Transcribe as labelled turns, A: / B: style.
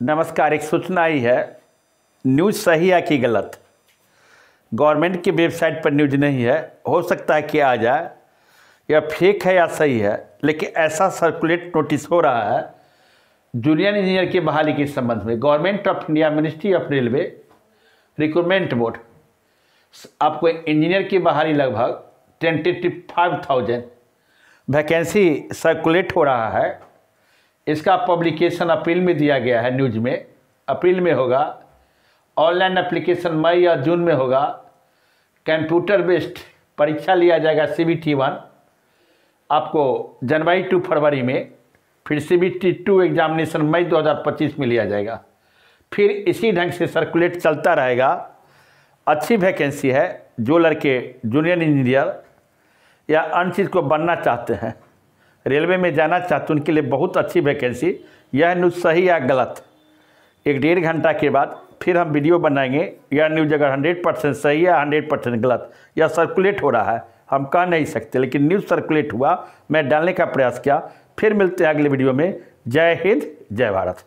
A: नमस्कार, एक सूचना आई है। न्यूज़ सही है कि गलत। गवर्नमेंट की वेबसाइट पर न्यूज़ नहीं है। हो सकता है कि आ जाए, या फेक है या सही है, लेकिन ऐसा सर्कुलेट नोटिस हो रहा है जूनियर इंजीनियर की बहाली के संबंध में। Government of India ministry of railway recruitment board आपको इंजीनियर की बहाली लगभग twenty five thousand vacancy circulate हो रहा है। इसका पब्लिकेशन अप्रैल में दिया गया है न्यूज़ में। अप्रैल में होगा। ऑनलाइन एप्लीकेशन मई या जून में होगा। कंप्यूटर बेस्ड परीक्षा लिया जाएगा सी बी टी वन आपको जनवरी टू फरवरी में फिर C B T two examination मई 2025 में लिया जाएगा। फिर इसी ढंग से सर्कुलेट चलता रहेगा। अच्छी वैकेंसी है। जो लड़के जूनियर इंजीनियर या अन्य चीज़ को बनना चाहते हैं। रेलवे में जाना चाहते उनके लिए बहुत अच्छी वैकेंसी यह न्यूज़ सही या गलत? एक डेढ़ घंटा के बाद फिर हम वीडियो बनाएँगे। यह न्यूज़ अगर हंड्रेड परसेंट सही या हंड्रेड परसेंट गलत या सर्कुलेट हो रहा है। हम कह नहीं सकते, लेकिन न्यूज़ सर्कुलेट हुआ। मैं डालने का प्रयास किया। फिर मिलते हैं अगले वीडियो में। जय हिंद, जय भारत।